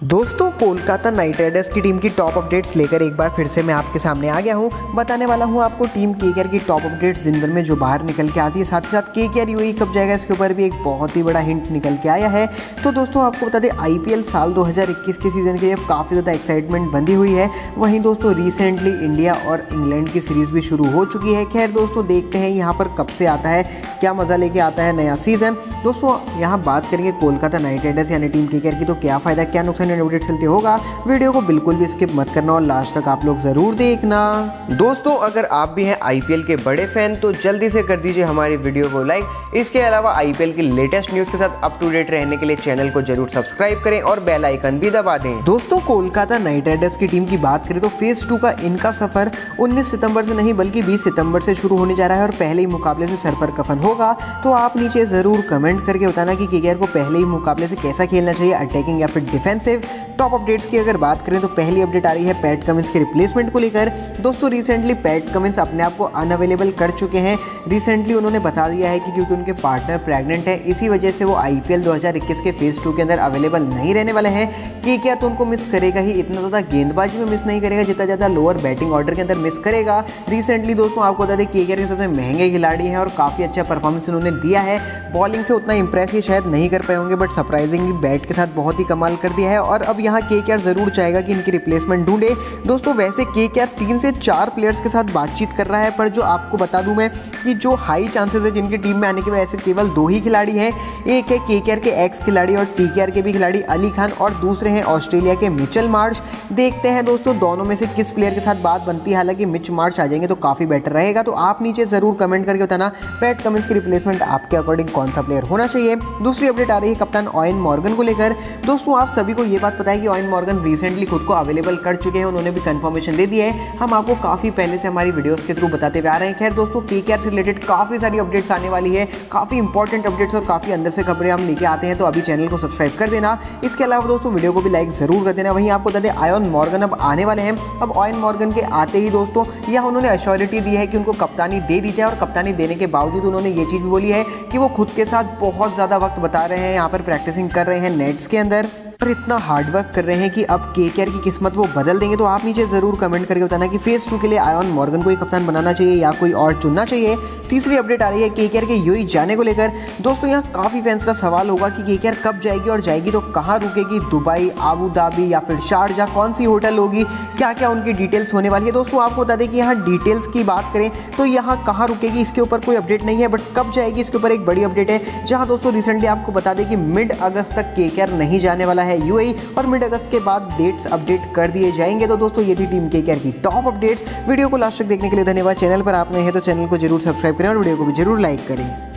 दोस्तों, Kolkata Knight Riders की team की टॉप अपडेट्स लेकर एक बार फिर से मैं आपके सामने आ गया हूँ। बताने वाला हूँ आपको टीम के की टॉप अपडेट्स दिन भर में जो बाहर निकल के आती है। साथ ही साथ के केयर यूई कब जाएगा, इसके ऊपर भी एक बहुत ही बड़ा हिंट निकल के आया है। तो दोस्तों, आपको बता दें, आईपीएल साल दो के सीज़न के लिए काफ़ी ज़्यादा एक्साइटमेंट बंधी हुई है। वहीं दोस्तों रिसेंटली इंडिया और इंग्लैंड की सीरीज़ भी शुरू हो चुकी है। खैर दोस्तों, देखते हैं यहाँ पर कब से आता है, क्या मज़ा लेके आता है नया सीज़न दोस्तों, यहाँ बात करेंगे कोलकाता नाइट राइडर्स यानी टीम के की तो क्या फ़ायदा, क्या नुकसान अपडेट चलते होगा। वीडियो को बिल्कुल भी स्किप मत करना और लास्ट तक आप लोग ज़रूर देखना। दोस्तों, अगर आप भी हैं आईपीएल के बड़े फ़ैन तो जल्दी से कर दीजिए हमारी वीडियो को लाइक इसके अलावा आईपीएल की लेटेस्ट न्यूज़ के साथ अप टू डेट रहने के लिए चैनल को ज़रूर सब्सक्राइब करें और बेल आइकन भी दबा दें। दोस्तों, कोलकाता नाइट राइडर्स की टीम की बात करें तो फ़ेज़ टू का इनका सफ़र 19 सितंबर से नहीं, बल्कि 20 सितंबर से शुरू होने जा रहा है और पहले ही मुकाबले से सर पर कफन होगा। तो आप नीचे ज़रूर कमेंट करके बताना कि केकेआर को पहले ही मुकाबले से कैसा खेलना चाहिए अटैकिंग या फिर डिफेंसिव टॉप अपडेट्स की अगर बात करें तो पहली अपडेट आ रही है पैट कमिंस के रिप्लेसमेंट को लेकर। दोस्तों रिसेंटली पैट कमिंस अपने आप को अनअवेलेबल कर चुके हैं। रिसेंटली उन्होंने बता दिया है कि क्योंकि उनके पार्टनर प्रेग्नेंट है, इसी वजह से वो आईपीएल 2021 के फ़ेज़ टू के अंदर अवेलेबल नहीं रहने वाले हैं। कि क्या तो उनको मिस करेगा ही? इतना ज़्यादा गेंदबाजी में मिस नहीं करेगा, जितना ज़्यादा लोअर बैटिंग ऑर्डर के अंदर मिस करेगा। रिसेंटली दोस्तों, आपको बता दें के के सबसे महँगे खिलाड़ी हैं और काफ़ी अच्छा परफॉर्मेंस उन्होंने दिया है। बॉलिंग से उतना इंप्रेस ही शायद नहीं कर पाए होंगे बट सरप्राइजिंगली बैट के साथ बहुत ही कमाल कर दिया है। और अब यहाँ के के ज़रूर चाहेगा कि इनकी रिप्लेसमेंट ढूंढे। दोस्तों, वैसे के के तीन से चार प्लेयर्स के साथ बातचीत कर रहा है, पर जो आपको बता दूँ मैं कि जो हाई चांसेस है जिनकी टीम में आने के वैसे केवल दो ही खिलाड़ी हैं। एक है के के एक्स खिलाड़ी और टी के भी खिलाड़ी अली खान और दूसरे हैं ऑस्ट्रेलिया के मिचल मार्च देखते हैं दोस्तों, दोनों में से किस प्लेयर के साथ बात बनती है। हालाँकि मिच मार्च आ जाएँगे तो काफ़ी बेटर रहेगा। तो आप नीचे ज़रूर कमेंट करके बताना पैट कमिंस की रिप्लेसमेंट आपके अकॉर्डिंग कौन सा प्लेयर होना चाहिए। दूसरी अपडेट आ रही है कप्तान ऑयन मॉर्गन को लेकर। दोस्तों, आप सभी को ये बात पता है कि ऑयन मॉर्गन रिसेंटली खुद को अवेलेबल कर चुके हैं, उन्होंने भी कंफर्मेशन दे दिया है। हम आपको काफ़ी पहले से हमारी वीडियोस के थ्रू बताते हुए आ रहे हैं। खैर दोस्तों के से रिलेटेड काफ़ी सारी अपडेट्स आने वाली है, काफ़ी इंपॉर्टेंट अपडेट्स और काफ़ी अंदर से खबरें हम लेके आते हैं तो अभी चैनल को सब्सक्राइब कर देना। इसके अलावा दोस्तों वीडियो को भी लाइक ज़रूर कर देना। वहीं आपको बता दें आयन मॉर्गन अब आने वाले हैं। अब ऑयन मॉर्गन के आते ही दोस्तों, यह उन्होंने अश्योरिटी दी है कि उनको कप्तानी दे दी जाए और कप्तानी देने के बावजूद उन्होंने ये चीज़ भी बोली है कि वो खुद के साथ बहुत ज़्यादा वक्त बता रहे हैं, यहाँ पर प्रैक्टिसिंग कर रहे हैं नेट्स के अंदर। और इतना हार्डवर्क कर रहे हैं कि अब के की किस्मत वो बदल देंगे तो आप नीचे ज़रूर कमेंट करके बताना कि फेस टू के लिए आयन मॉर्गन को ही कप्तान बनाना चाहिए या कोई और चुनना चाहिए। तीसरी अपडेट आ रही है के के यूई जाने को लेकर। दोस्तों, यहाँ काफ़ी फैंस का सवाल होगा कि के कब जाएगी और जाएगी तो कहाँ रुकेगी? दुबई आबू धाबी या फिर शारजा कौन सी होटल होगी? क्या क्या उनकी डिटेल्स होने वाली है? दोस्तों, आपको बता दें कि यहाँ डिटेल्स की बात करें तो यहाँ कहाँ रुकेगी? इसके ऊपर कोई अपडेट नहीं है बट कब जाएगी? इसके ऊपर एक बड़ी अपडेट है, जहाँ दोस्तों रिसेंटली आपको बता दें कि मिड अगस्त तक के नहीं जाने वाला है। यूएई और मिड अगस्त के बाद डेट्स अपडेट कर दिए जाएँगे। तो दोस्तों, ये थी टीम के केयर की टॉप अपडेट्स वीडियो को लास्ट तक देखने के लिए धन्यवाद। चैनल पर आपने है तो चैनल को ज़रूर सब्सक्राइब करें और वीडियो को भी ज़रूर लाइक करें।